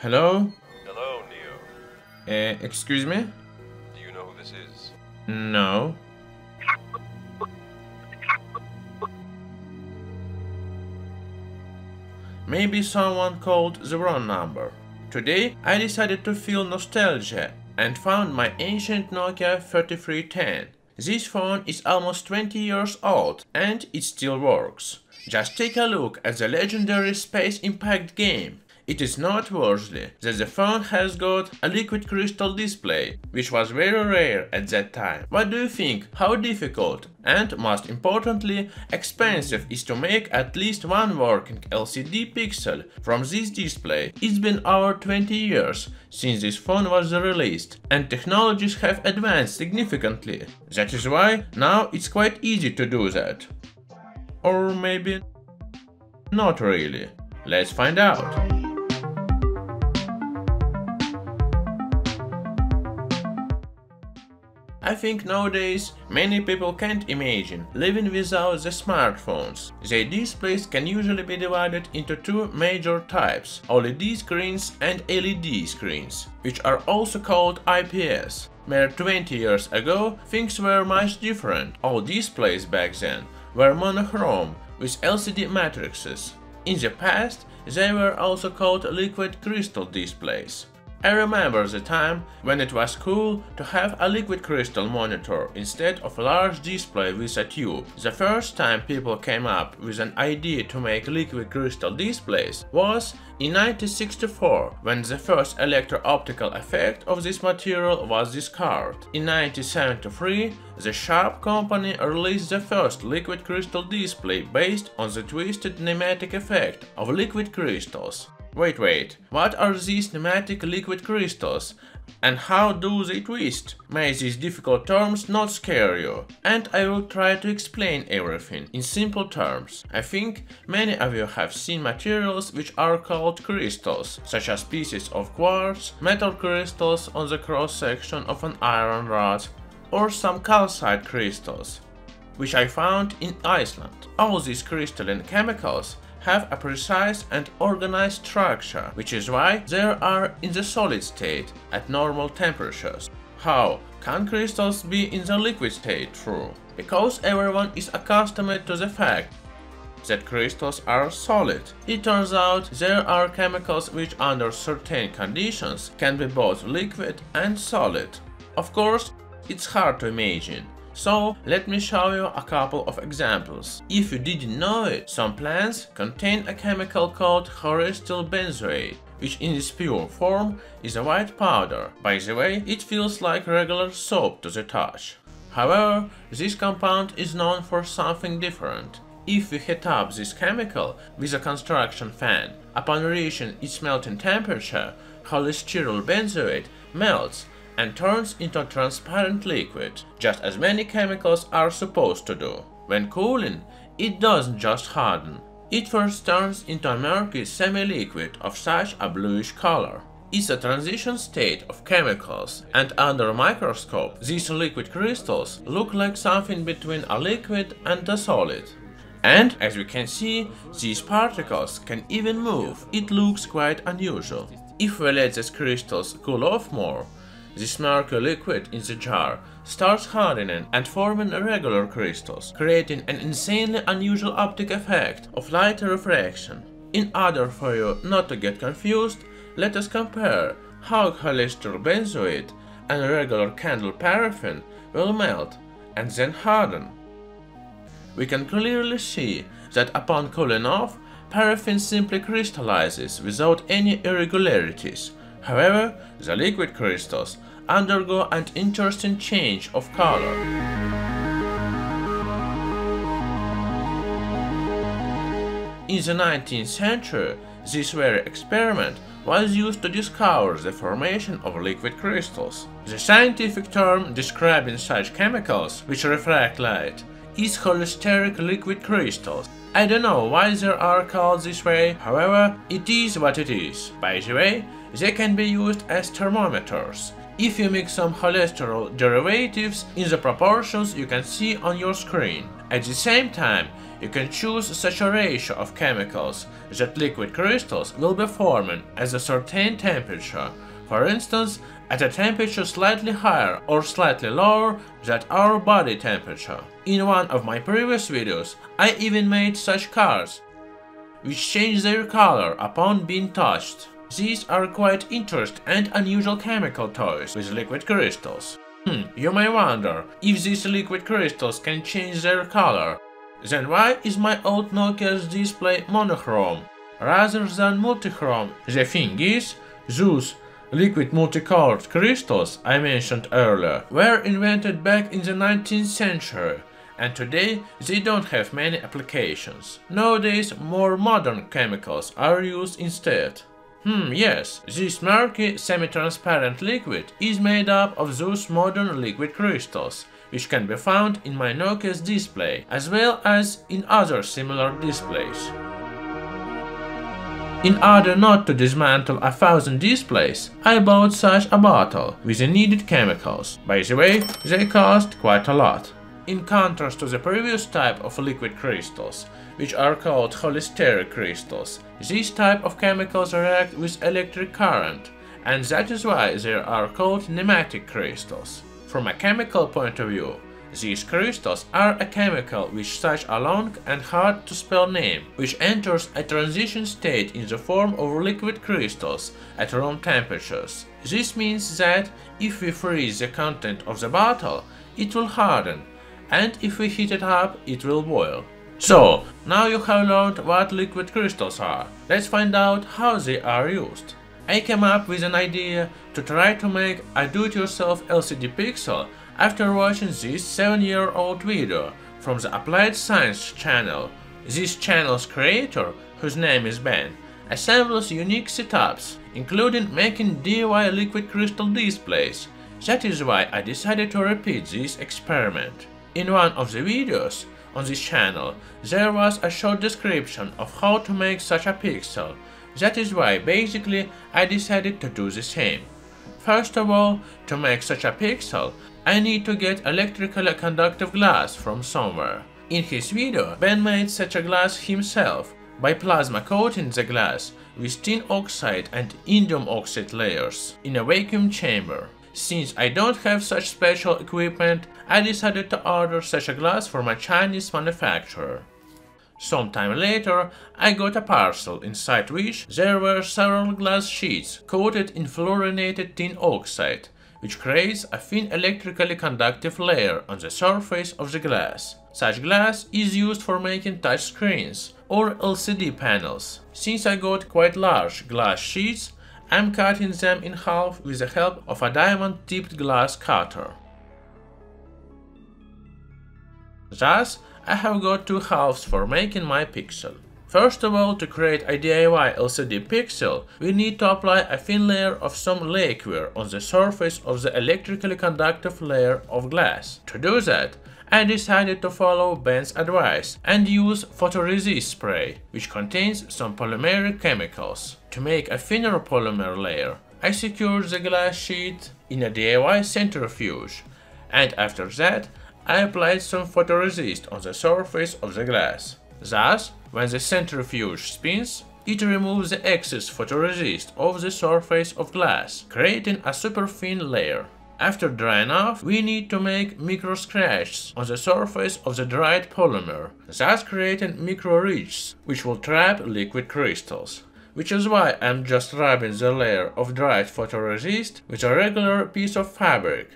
Hello? Hello, Neo. Uh, excuse me? Do you know who this is? No. Maybe someone called the wrong number. Today I decided to feel nostalgia and found my ancient Nokia 3310. This phone is almost 20 years old and it still works. Just take a look at the legendary Space Impact game. It is noteworthy that the phone has got a liquid crystal display, which was very rare at that time. What do you think? How difficult and, most importantly, expensive is to make at least one working LCD pixel from this display? It's been over 20 years since this phone was released, and technologies have advanced significantly. That is why now it's quite easy to do that. Or maybe not really. Let's find out. I think nowadays many people can't imagine living without the smartphones. The displays can usually be divided into two major types, OLED screens and LED screens, which are also called IPS. Mere 20 years ago, things were much different. All displays back then were monochrome with LCD matrices. In the past, they were also called liquid crystal displays. I remember the time when it was cool to have a liquid crystal monitor instead of a large display with a tube. The first time people came up with an idea to make liquid crystal displays was in 1964, when the first electro-optical effect of this material was discovered. In 1973, the Sharp company released the first liquid crystal display based on the twisted nematic effect of liquid crystals. Wait, wait, what are these nematic liquid crystals? And how do they twist? May these difficult terms not scare you, and I will try to explain everything in simple terms. I think many of you have seen materials which are called crystals, such as pieces of quartz, metal crystals on the cross section of an iron rod, or some calcite crystals, which I found in Iceland. All these crystalline chemicals have a precise and organized structure, which is why they are in the solid state at normal temperatures. How can crystals be in the liquid state true? Because everyone is accustomed to the fact that crystals are solid. It turns out there are chemicals which under certain conditions can be both liquid and solid. Of course, it's hard to imagine, so let me show you a couple of examples. If you didn't know it, some plants contain a chemical called cholesteryl benzoate, which in its pure form is a white powder. By the way, it feels like regular soap to the touch. However, this compound is known for something different. If we heat up this chemical with a construction fan, upon reaching its melting temperature, cholesteryl benzoate melts and turns into a transparent liquid, just as many chemicals are supposed to do. When cooling, it doesn't just harden. It first turns into a murky semi-liquid of such a bluish color. It's a transition state of chemicals, and under a microscope, these liquid crystals look like something between a liquid and a solid. And, as we can see, these particles can even move. It looks quite unusual. If we let these crystals cool off more, this murky liquid in the jar starts hardening and forming irregular crystals, creating an insanely unusual optic effect of light refraction. In order for you not to get confused, let us compare how cholesteryl benzoate and regular candle paraffin will melt and then harden. We can clearly see that upon cooling off, paraffin simply crystallizes without any irregularities, However, the liquid crystals undergo an interesting change of color. In the 19th century, this very experiment was used to discover the formation of liquid crystals. The scientific term describing such chemicals which refract light is cholesteric liquid crystals. I don't know why they are called this way, however, it is what it is. By the way, they can be used as thermometers. if you mix some cholesterol derivatives in the proportions you can see on your screen. At the same time, you can choose such a ratio of chemicals that liquid crystals will be forming at a certain temperature, for instance, at a temperature slightly higher or slightly lower than our body temperature. In one of my previous videos, I even made such cars, which change their color upon being touched. These are quite interesting and unusual chemical toys with liquid crystals. Hmm, you may wonder if these liquid crystals can change their color. Then why is my old Nokia's display monochrome rather than multichrome? The thing is, those liquid multicolored crystals I mentioned earlier were invented back in the 19th century and today they don't have many applications. Nowadays more modern chemicals are used instead. Hmm, yes, this murky semi-transparent liquid is made up of those modern liquid crystals, which can be found in my Nokia's display, as well as in other similar displays. In order not to dismantle a thousand displays, I bought such a bottle with the needed chemicals. By the way, they cost quite a lot. In contrast to the previous type of liquid crystals, which are called cholesteric crystals, these type of chemicals react with electric current, and that is why they are called nematic crystals. From a chemical point of view, these crystals are a chemical with such a long and hard to spell name, which enters a transition state in the form of liquid crystals at room temperatures. This means that if we freeze the content of the bottle, it will harden, and if we heat it up, it will boil. So, now you have learned what liquid crystals are. Let's find out how they are used. I came up with an idea to try to make a do-it-yourself LCD pixel after watching this 7-year-old video from the Applied Science channel. This channel's creator, whose name is Ben, assembles unique setups, including making DIY liquid crystal displays. That is why I decided to repeat this experiment. In one of the videos on this channel, there was a short description of how to make such a pixel. That is why basically I decided to do the same. First of all, to make such a pixel, I need to get electrically conductive glass from somewhere. In his video, Ben made such a glass himself by plasma coating the glass with tin oxide and indium oxide layers in a vacuum chamber. Since I don't have such special equipment, I decided to order such a glass from a Chinese manufacturer. Sometime later, I got a parcel inside which there were several glass sheets coated in fluorinated tin oxide which creates a thin electrically conductive layer on the surface of the glass. Such glass is used for making touch screens or LCD panels. Since I got quite large glass sheets, I'm cutting them in half with the help of a diamond-tipped glass cutter. Thus, I have got two halves for making my pixel. First of all, to create a DIY LCD pixel, we need to apply a thin layer of some lacquer on the surface of the electrically conductive layer of glass. To do that, I decided to follow Ben's advice and use photoresist spray, which contains some polymeric chemicals. To make a thinner polymer layer, I secured the glass sheet in a DIY centrifuge, and after that, I applied some photoresist on the surface of the glass. Thus, when the centrifuge spins, it removes the excess photoresist off the surface of glass, creating a super thin layer. After drying off, we need to make micro scratches on the surface of the dried polymer, thus creating micro ridges, which will trap liquid crystals. Which is why I'm just rubbing the layer of dried photoresist with a regular piece of fabric,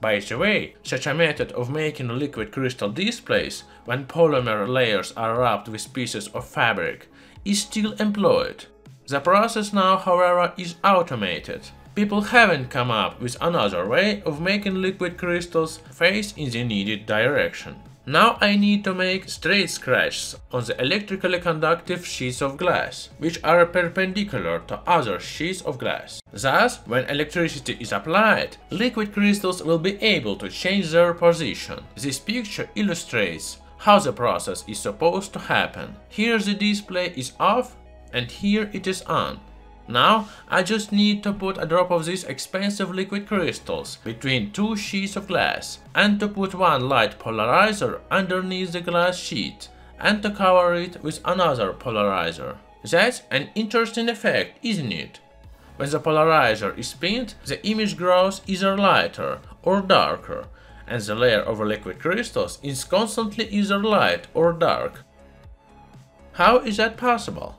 by the way, such a method of making liquid crystal displays when polymer layers are wrapped with pieces of fabric is still employed. The process now, however, is automated. People haven't come up with another way of making liquid crystals face in the needed direction. Now I need to make straight scratches on the electrically conductive sheets of glass, which are perpendicular to other sheets of glass. Thus, when electricity is applied, liquid crystals will be able to change their position. This picture illustrates how the process is supposed to happen. Here the display is off and here it is on. Now I just need to put a drop of these expensive liquid crystals between two sheets of glass and to put one light polarizer underneath the glass sheet and to cover it with another polarizer. That's an interesting effect, isn't it? When the polarizer is spined, the image grows either lighter or darker, and the layer of liquid crystals is constantly either light or dark. How is that possible?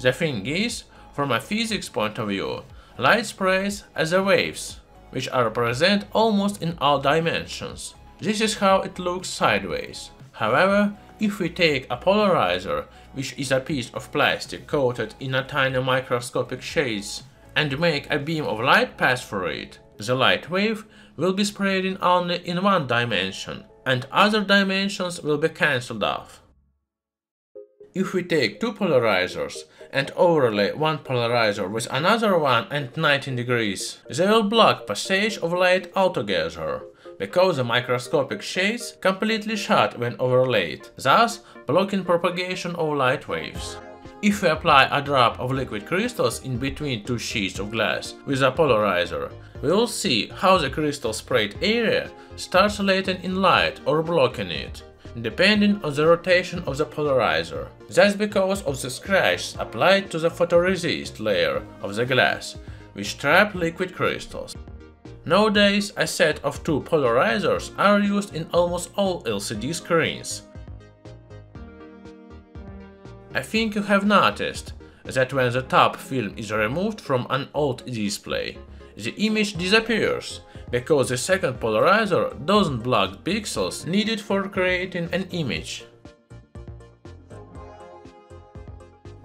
The thing is, from a physics point of view, light spreads as a waves, which are present almost in all dimensions. This is how it looks sideways. However, if we take a polarizer, which is a piece of plastic coated in a tiny microscopic shades, and make a beam of light pass through it, the light wave will be spreading only in one dimension, and other dimensions will be cancelled off. If we take two polarizers and overlay one polarizer with another one at 19 degrees, they will block passage of light altogether, because the microscopic shades completely shut when overlaid, thus blocking propagation of light waves. If we apply a drop of liquid crystals in between two sheets of glass with a polarizer, we will see how the crystal sprayed area starts letting in light or blocking it depending on the rotation of the polarizer. That's because of the scratches applied to the photoresist layer of the glass, which trap liquid crystals. Nowadays, a set of two polarizers are used in almost all LCD screens. I think you have noticed that when the top film is removed from an old display, the image disappears because the second polarizer doesn't block pixels needed for creating an image.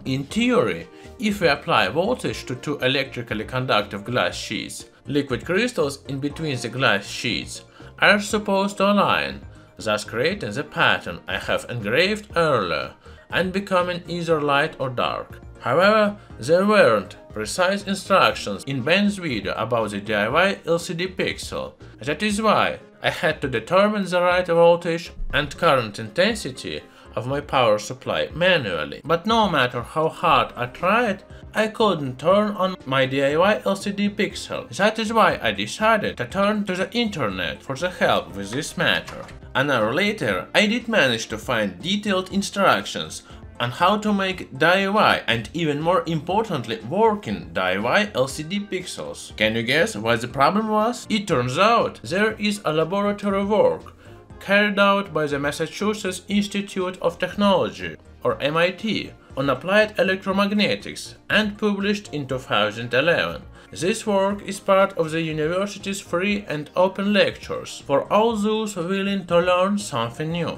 In theory, if we apply voltage to two electrically conductive glass sheets, liquid crystals in between the glass sheets are supposed to align, thus creating the pattern I have engraved earlier and becoming either light or dark. However, there weren't precise instructions in Ben's video about the DIY LCD Pixel. That is why I had to determine the right voltage and current intensity of my power supply manually. But no matter how hard I tried, I couldn't turn on my DIY LCD Pixel. That is why I decided to turn to the internet for the help with this matter. An hour later, I did manage to find detailed instructions on how to make DIY and even more importantly working DIY LCD pixels. Can you guess what the problem was? It turns out there is a laboratory work carried out by the Massachusetts Institute of Technology or MIT on applied electromagnetics and published in 2011. This work is part of the university's free and open lectures for all those willing to learn something new.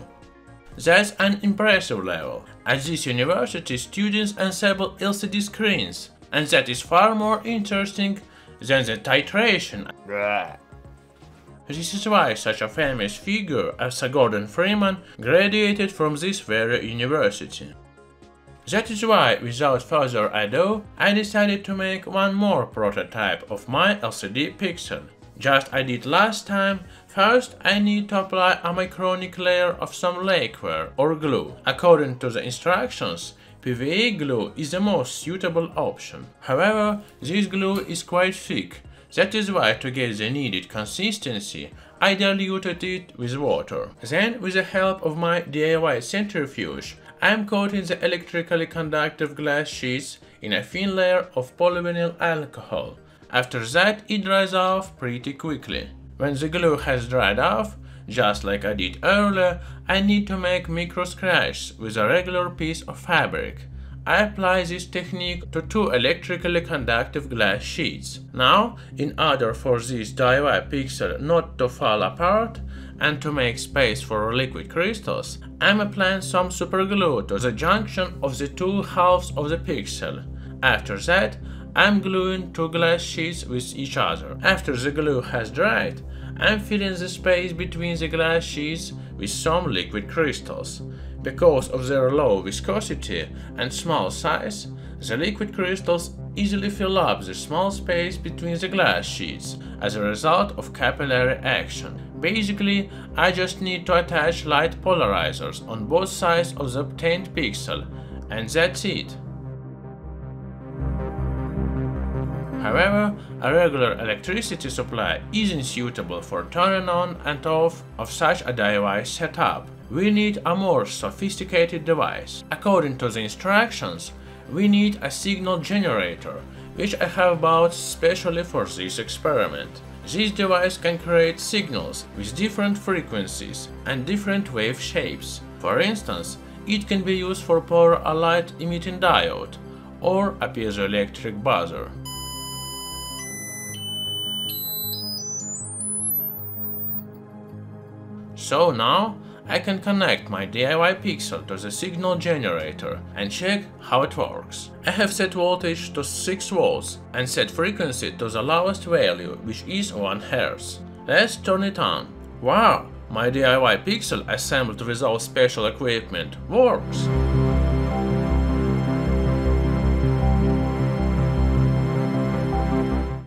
That's an impressive level. At this university, students ensemble LCD screens, and that is far more interesting than the titration. This is why such a famous figure as Gordon Freeman graduated from this very university. That is why, without further ado, I decided to make one more prototype of my LCD Pixel. Just I did last time, First, I need to apply a micronic layer of some lacquer or glue. According to the instructions, PVA glue is the most suitable option. However, this glue is quite thick. That is why to get the needed consistency, I diluted it with water. Then, with the help of my DIY centrifuge, I am coating the electrically conductive glass sheets in a thin layer of polyvinyl alcohol. After that, it dries off pretty quickly. When the glue has dried off, just like I did earlier, I need to make micro scratches with a regular piece of fabric. I apply this technique to two electrically conductive glass sheets. Now, in order for this DIY pixel not to fall apart and to make space for liquid crystals, I'm applying some superglue to the junction of the two halves of the pixel. After that, I'm gluing two glass sheets with each other. After the glue has dried, I'm filling the space between the glass sheets with some liquid crystals. Because of their low viscosity and small size, the liquid crystals easily fill up the small space between the glass sheets as a result of capillary action. Basically, I just need to attach light polarizers on both sides of the obtained pixel, and that's it. However, a regular electricity supply isn't suitable for turning on and off of such a device setup. We need a more sophisticated device. According to the instructions, we need a signal generator, which I have bought specially for this experiment. This device can create signals with different frequencies and different wave shapes. For instance, it can be used for power a light emitting diode or a piezoelectric buzzer. So now I can connect my DIY Pixel to the signal generator and check how it works. I have set voltage to 6 volts and set frequency to the lowest value, which is 1 Hz. Let's turn it on. Wow, my DIY Pixel assembled without special equipment works.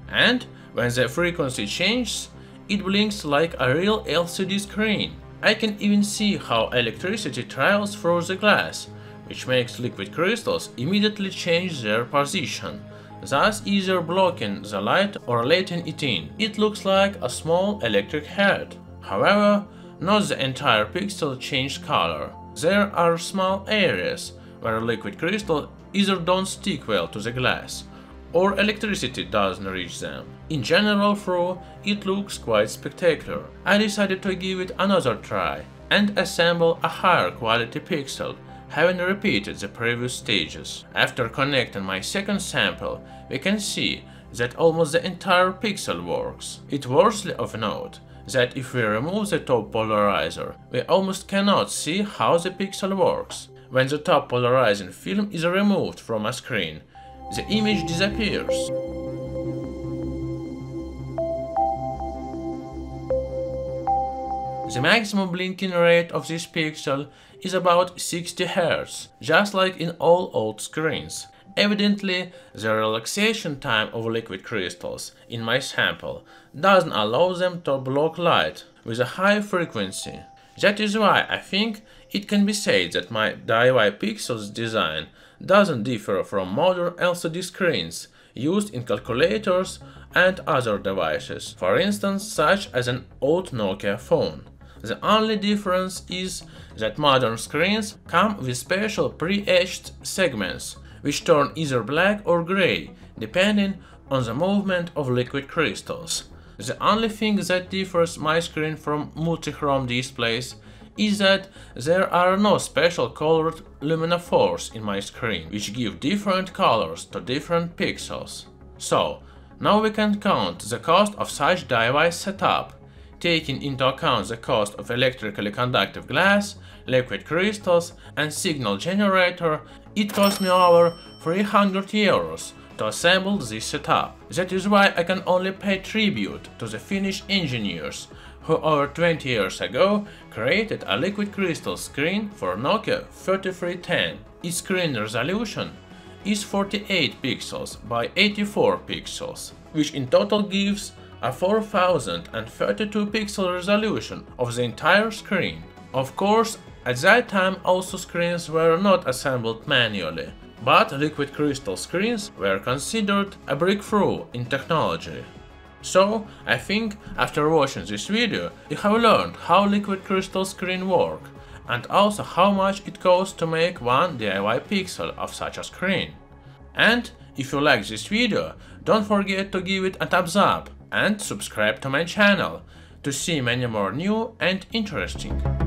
And when the frequency changes, it blinks like a real LCD screen. I can even see how electricity travels through the glass, which makes liquid crystals immediately change their position, thus either blocking the light or letting it in. It looks like a small electric head. However, not the entire pixel changed color. There are small areas where liquid crystal either don't stick well to the glass, or electricity doesn't reach them. In general though, it looks quite spectacular. I decided to give it another try and assemble a higher quality pixel, having repeated the previous stages. After connecting my second sample, we can see that almost the entire pixel works. It's worthy of note that if we remove the top polarizer, we almost cannot see how the pixel works. When the top polarizing film is removed from a screen, the image disappears. The maximum blinking rate of this pixel is about 60 Hz, just like in all old screens. Evidently, the relaxation time of liquid crystals in my sample doesn't allow them to block light with a high frequency. That is why I think it can be said that my DIY Pixels design doesn't differ from modern LCD screens used in calculators and other devices, for instance such as an old Nokia phone. The only difference is that modern screens come with special pre-etched segments, which turn either black or gray, depending on the movement of liquid crystals. The only thing that differs my screen from multichrome displays is that there are no special colored luminophores in my screen, which give different colors to different pixels. So, now we can count the cost of such device setup, taking into account the cost of electrically conductive glass, liquid crystals and signal generator, it cost me over 300 euros to assemble this setup. That is why I can only pay tribute to the Finnish engineers who over 20 years ago created a liquid crystal screen for Nokia 3310. Its screen resolution is 48 pixels by 84 pixels, which in total gives a 4032 pixel resolution of the entire screen. Of course, at that time also screens were not assembled manually, but liquid crystal screens were considered a breakthrough in technology. So, I think after watching this video, you have learned how liquid crystal screen work, and also how much it costs to make one DIY pixel of such a screen. And if you like this video, don't forget to give it a thumbs up and subscribe to my channel to see many more new and interesting